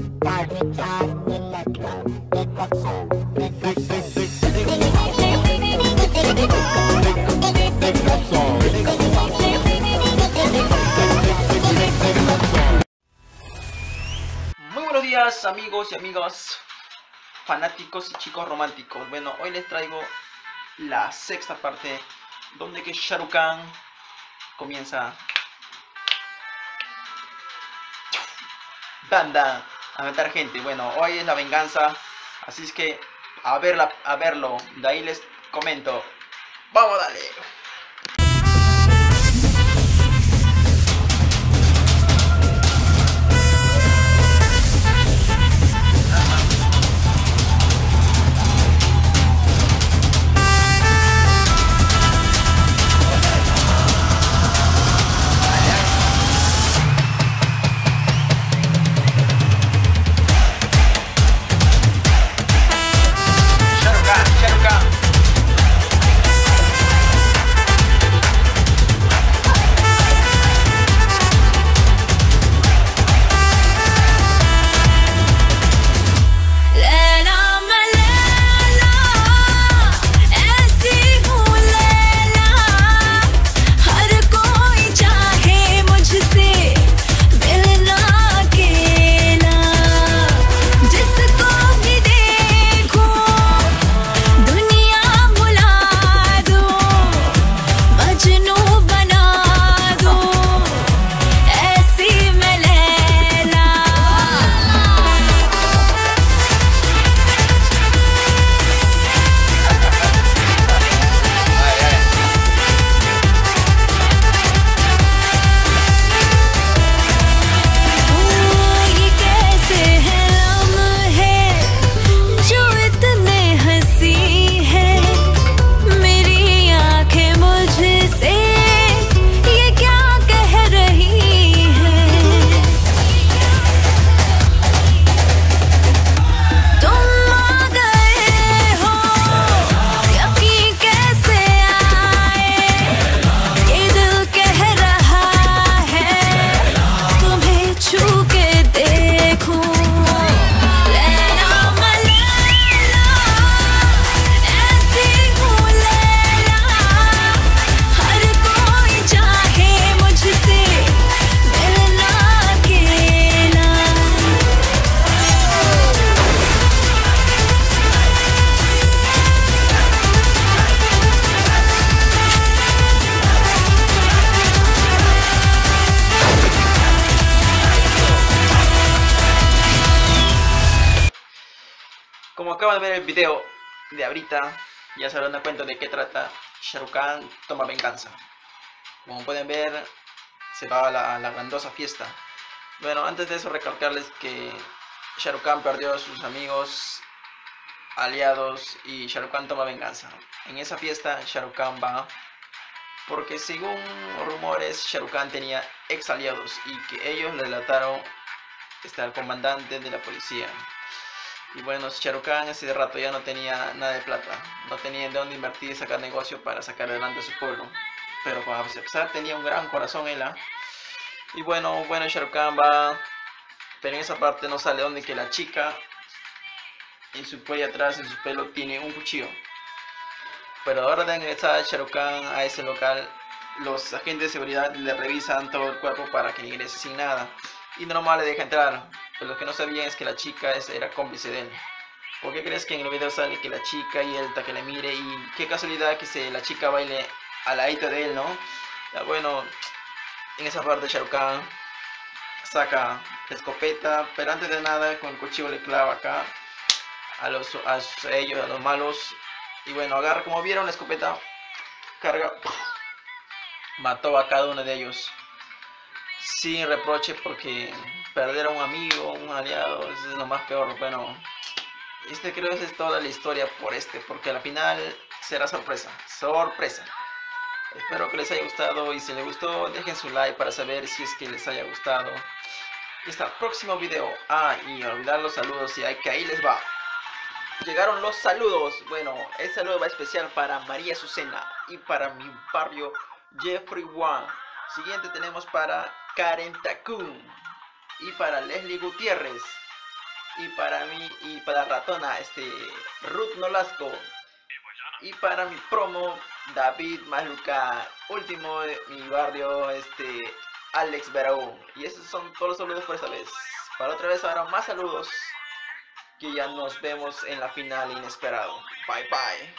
Muy buenos días amigos y amigas fanáticos y chicos románticos. Bueno, hoy les traigo la sexta parte donde que Shahrukh Khan comienza banda a matar gente. Bueno, hoy es la venganza, así es que a verla, a verlo. De ahí les comento. Vamos, dale. Como acaban de ver el video de ahorita, ya se darán cuenta de qué trata Shahrukh Khan toma venganza. Como pueden ver, se va a la, la grandosa fiesta. Bueno, antes de eso recalcarles que Shahrukh Khan perdió a sus amigos, aliados y Shahrukh Khan toma venganza. En esa fiesta Shahrukh Khan va porque según rumores Shahrukh Khan tenía ex aliados y que ellos relataron al comandante de la policía. Y bueno, Shahrukh Khan ese rato ya no tenía nada de plata, no tenía de dónde invertir y sacar negocio para sacar adelante a su pueblo. Pero a pesar tenía un gran corazón él. Y bueno, bueno, va, pero en esa parte no sale donde que la chica en su cuello atrás, en su pelo, tiene un cuchillo. Pero ahora de ingresar Shahrukh Khan a ese local, los agentes de seguridad le revisan todo el cuerpo para que ingrese sin nada. Y normal le deja entrar. Pero lo que no sabían es que la chica era cómplice de él. ¿Por qué crees que en el video sale que la chica y él que le mire? Y qué casualidad que se, la chica baile al ladito de él, ¿no? Ya, bueno, en esa parte Shahrukh Khan saca la escopeta, pero antes de nada con el cuchillo le clava acá a los a a ellos, a los malos. Y bueno, agarra, como vieron la escopeta, carga, mató a cada uno de ellos. Sin reproche porque perder a un amigo, un aliado, es lo más peor. Bueno, este creo que es toda la historia por este, porque al final será sorpresa, sorpresa. Espero que les haya gustado y si les gustó dejen su like para saber si es que les haya gustado. Y hasta el próximo video. Ah, y olvidar los saludos y hay que ahí les va. Llegaron los saludos. Bueno, el saludo va especial para María Azucena y para mi barrio Jeffrey One. Siguiente tenemos para Karen Takun y para Leslie Gutiérrez. Y para mí, y para Ratona, este, Ruth Nolasco. Y para mi promo, David Maluca, último de mi barrio, este, Alex Verau. Y esos son todos los saludos por esta vez. Para otra vez habrá más saludos. Que ya nos vemos en la final inesperado. Bye bye.